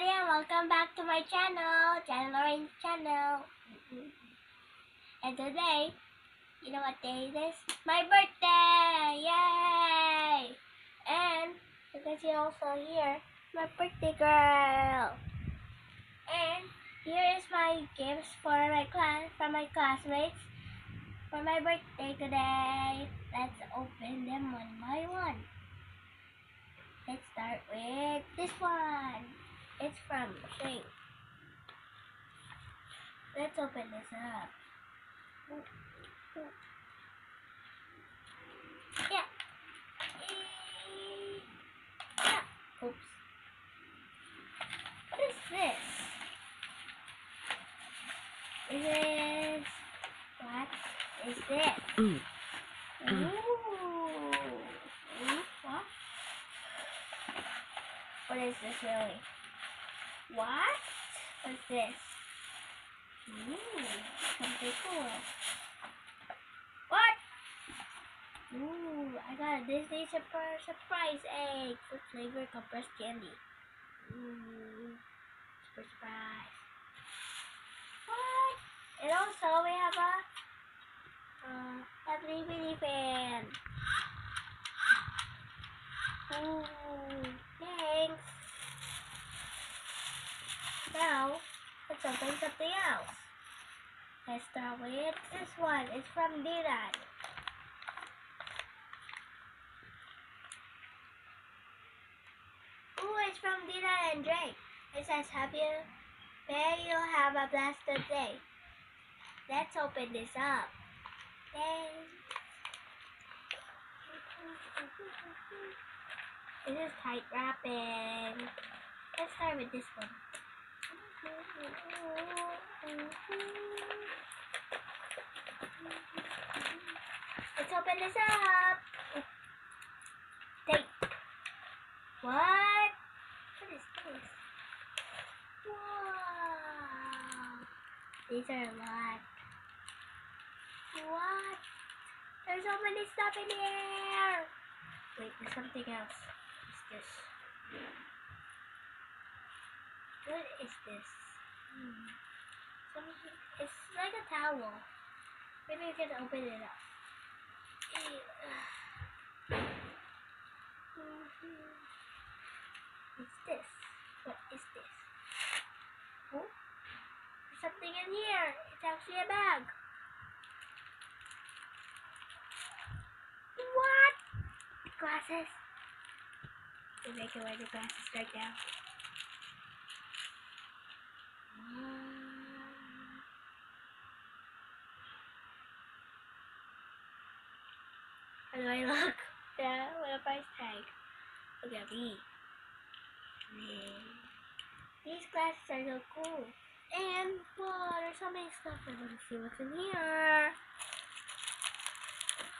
everybody and welcome back to my channel, Channel Orange Channel. And today, you know what day it is? My birthday! Yay! And you can see also here, my birthday girl. And here is my gifts for my class, from my classmates for my birthday today. Let's open them one by one. Let's start with this one. It's from Shane. Let's open this up. Yeah. yeah. Oops. What is this? Is this what is this? Mm. Ooh. Ooh, what? What is this really? What? What's this? Ooh, something cool. What? Ooh, I got a Disney super surprise egg for flavor compressed candy. Ooh, super surprise. What? And also we have a uh, mini mini fan. Ooh, thanks. Now, let's open something else. Let's start with this one. It's from Dylan. Ooh, it's from Dylan and Drake. It says, happy, may you have a blessed day. Let's open this up. Yay. This is tight wrapping. Let's start with this one. Let's open this up. Tape. What? What is this? Wow. These are lot. What? There's so many stuff in here. Wait, there's something else. What's this? What is this? Hmm. It's like a towel. Maybe you can open it up. What's this? What is this? Oh, there's something in here. It's actually a bag. What? Glasses. We make wear the glasses right now. How do I look? Yeah, what a price tag. Look at me. These glasses are so cool. And, whoa, there's so many stuff. I want to see what's in here.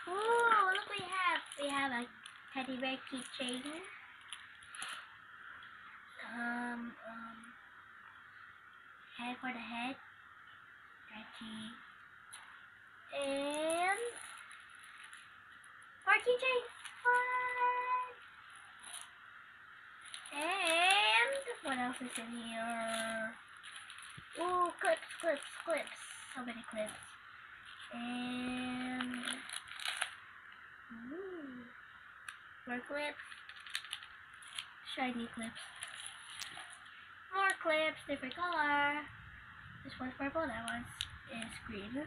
Oh, look we have. We have a teddy bear keychain. Um, um, head for the head. Stretchy. And more keychain. What? And what else is in here? Ooh, clips, clips, clips. So many clips. And Ooh. More clips. Shiny clips. More clips, different color. This one's purple, that one is green.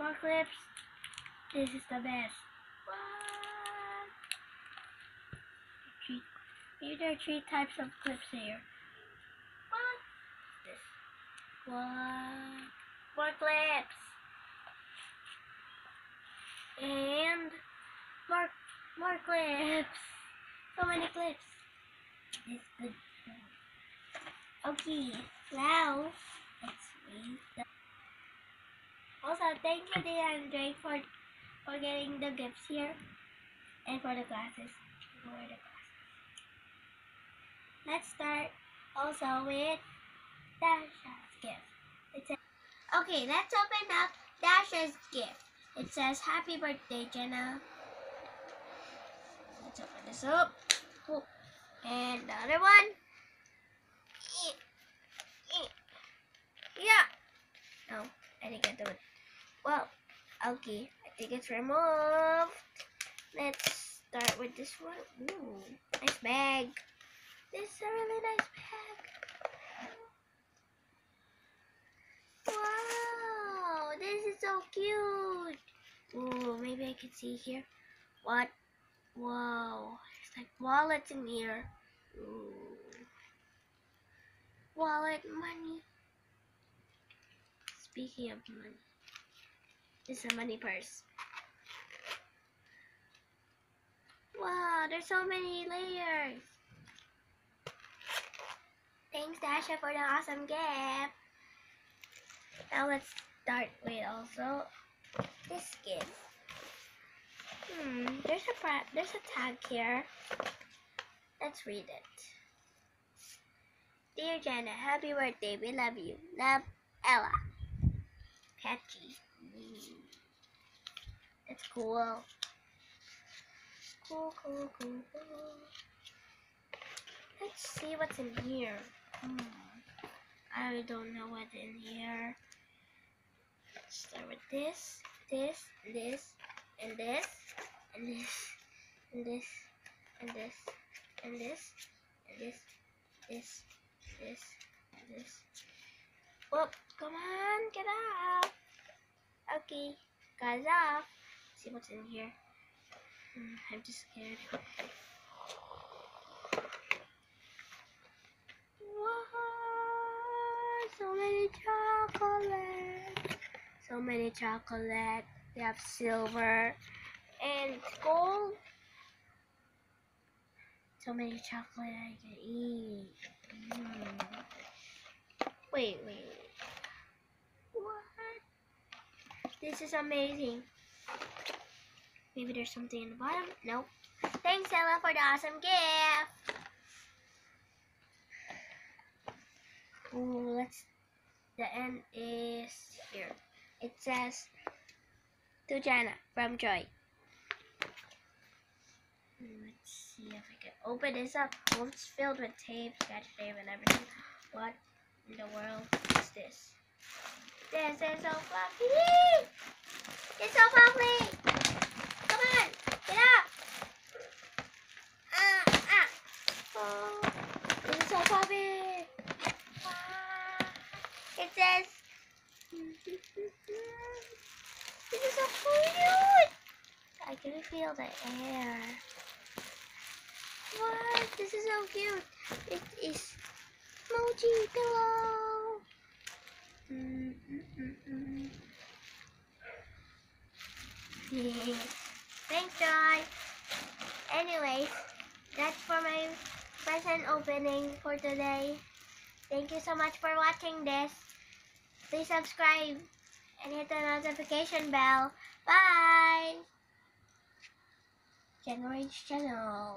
More clips. This is the best. What? Three, maybe there are three types of clips here. What? This. What? More clips. And more more clips. So many clips. It's good. Okay, now let's read the Also thank you to Andre for for getting the gifts here and for the glasses. For the glasses. Let's start also with Dasha's gift. It's a, okay, let's open up Dasha's gift. It says, Happy birthday, Janna. Let's open this up. Oh, And the other one. Yeah. No, I think I do it. Well, okay. I think it's removed. Let's start with this one. Ooh, nice bag. This is a really nice bag. Wow, this is so cute. Ooh, maybe I can see here. What? Whoa, there's like wallets in here. Ooh. Wallet money. Speaking of money, this is a money purse. Wow, there's so many layers. Thanks, Dasha, for the awesome gift. Now let's start with also this gift. Hmm, there's a there's a tag here. Let's read it. Dear Janna, happy birthday. We love you. Love, Ella. Catchy. That's cool. Cool, cool, cool, cool. Let's see what's in here. Hmm. I don't know what's in here. Let's start with this, this, this, and this, and this, and this, and this, and this, and this, this, this, and this. Whoop, come on, get off. Okay, it off. See what's in here. Hmm, I'm just scared. Wow, so many chocolate. So many chocolate. They have silver and gold. So many chocolate I can eat. Mm. Wait, wait, wait. What? This is amazing. Maybe there's something in the bottom. Nope. Thanks, Ella, for the awesome gift. Ooh, let's. The end is here. It says to Janna from Joy. Hmm, Let's see if I can open this up. Oh, it's filled with tape, scotch tape, and everything. What in the world is this? This is so fluffy. It's so fluffy. Come on, get up. Ah, ah. Oh, this is so fluffy. Ah, it says. This is so cute. I can feel the air. What? This is so cute. It is mochi pillow. Mm, mm, mm. Thanks, Joy. Anyways, that's for my present opening for today. Thank you so much for watching this. Please subscribe and hit the notification bell. Bye! Generate channel.